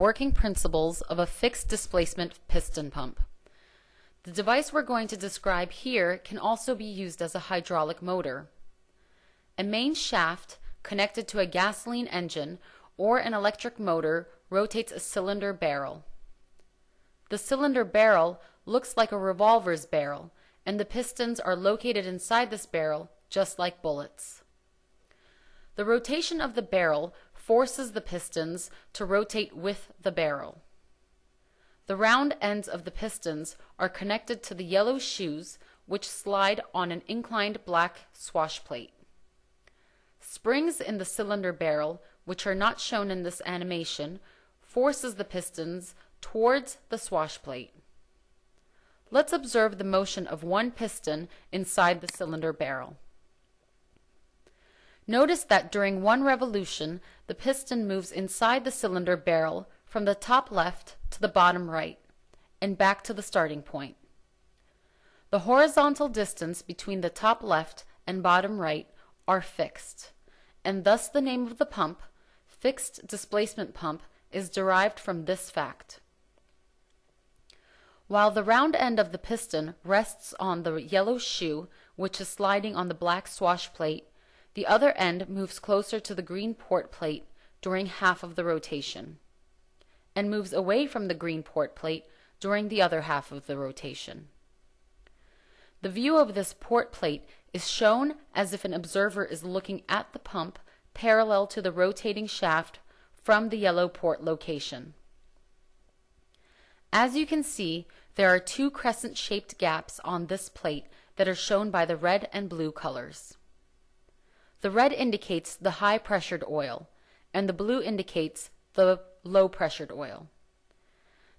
working principles of a fixed displacement piston pump. The device we're going to describe here can also be used as a hydraulic motor. A main shaft connected to a gasoline engine or an electric motor rotates a cylinder barrel. The cylinder barrel looks like a revolver's barrel, and the pistons are located inside this barrel just like bullets. The rotation of the barrel forces the pistons to rotate with the barrel. The round ends of the pistons are connected to the yellow shoes which slide on an inclined black swash plate. Springs in the cylinder barrel, which are not shown in this animation, forces the pistons towards the swash plate. Let's observe the motion of one piston inside the cylinder barrel. Notice that during one revolution, the piston moves inside the cylinder barrel from the top left to the bottom right and back to the starting point. The horizontal distance between the top left and bottom right are fixed, and thus the name of the pump, fixed displacement pump, is derived from this fact. While the round end of the piston rests on the yellow shoe, which is sliding on the black swash plate, the other end moves closer to the green port plate during half of the rotation and moves away from the green port plate during the other half of the rotation. The view of this port plate is shown as if an observer is looking at the pump parallel to the rotating shaft from the yellow port location. As you can see, there are two crescent-shaped gaps on this plate that are shown by the red and blue colors. The red indicates the high pressured oil, and the blue indicates the low pressured oil.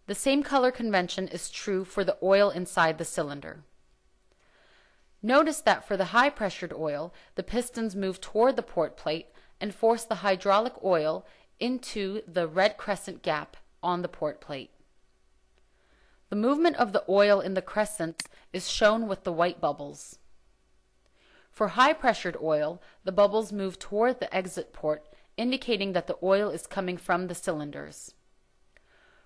The same color convention is true for the oil inside the cylinder. Notice that for the high pressured oil, the pistons move toward the port plate and force the hydraulic oil into the red crescent gap on the port plate. The movement of the oil in the crescents is shown with the white bubbles. For high pressured oil, the bubbles move toward the exit port, indicating that the oil is coming from the cylinders.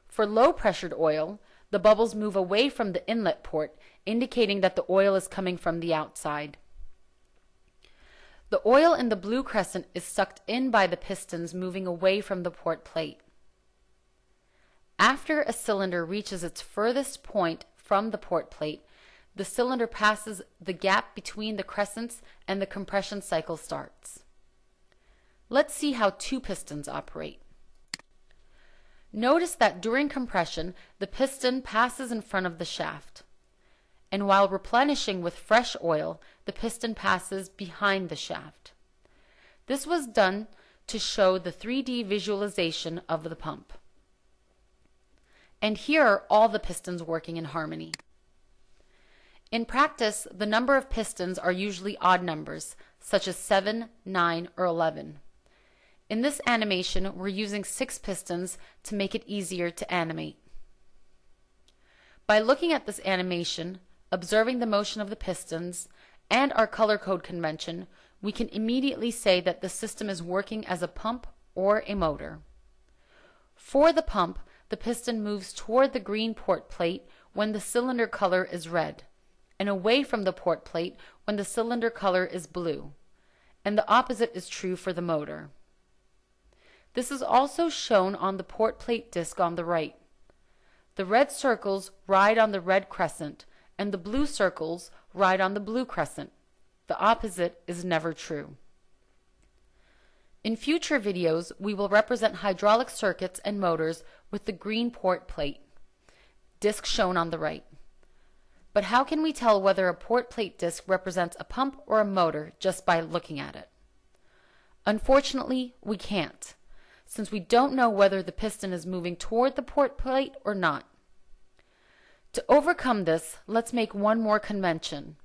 For low pressured oil, the bubbles move away from the inlet port, indicating that the oil is coming from the outside. The oil in the blue crescent is sucked in by the pistons moving away from the port plate. After a cylinder reaches its furthest point from the port plate, the cylinder passes the gap between the crescents and the compression cycle starts. Let's see how two pistons operate. Notice that during compression, the piston passes in front of the shaft. And while replenishing with fresh oil, the piston passes behind the shaft. This was done to show the 3D visualization of the pump. And here are all the pistons working in harmony. In practice, the number of pistons are usually odd numbers, such as 7, 9, or 11. In this animation, we're using 6 pistons to make it easier to animate. By looking at this animation, observing the motion of the pistons, and our color code convention, we can immediately say that the system is working as a pump or a motor. For the pump, the piston moves toward the green port plate when the cylinder color is red and away from the port plate when the cylinder color is blue, and the opposite is true for the motor. This is also shown on the port plate disc on the right. The red circles ride on the red crescent, and the blue circles ride on the blue crescent. The opposite is never true. In future videos, we will represent hydraulic circuits and motors with the green port plate, disc shown on the right. But how can we tell whether a port plate disc represents a pump or a motor just by looking at it? Unfortunately, we can't, since we don't know whether the piston is moving toward the port plate or not. To overcome this, let's make one more convention.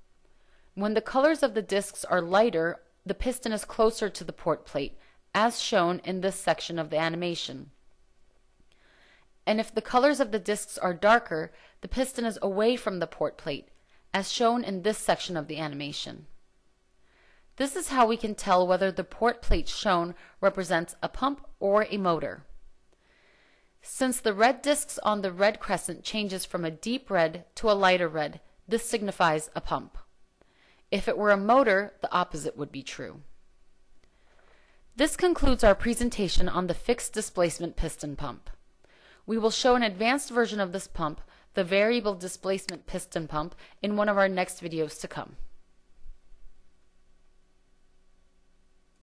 When the colors of the discs are lighter, the piston is closer to the port plate, as shown in this section of the animation and if the colors of the discs are darker, the piston is away from the port plate, as shown in this section of the animation. This is how we can tell whether the port plate shown represents a pump or a motor. Since the red discs on the red crescent changes from a deep red to a lighter red, this signifies a pump. If it were a motor, the opposite would be true. This concludes our presentation on the fixed displacement piston pump. We will show an advanced version of this pump, the variable displacement piston pump, in one of our next videos to come.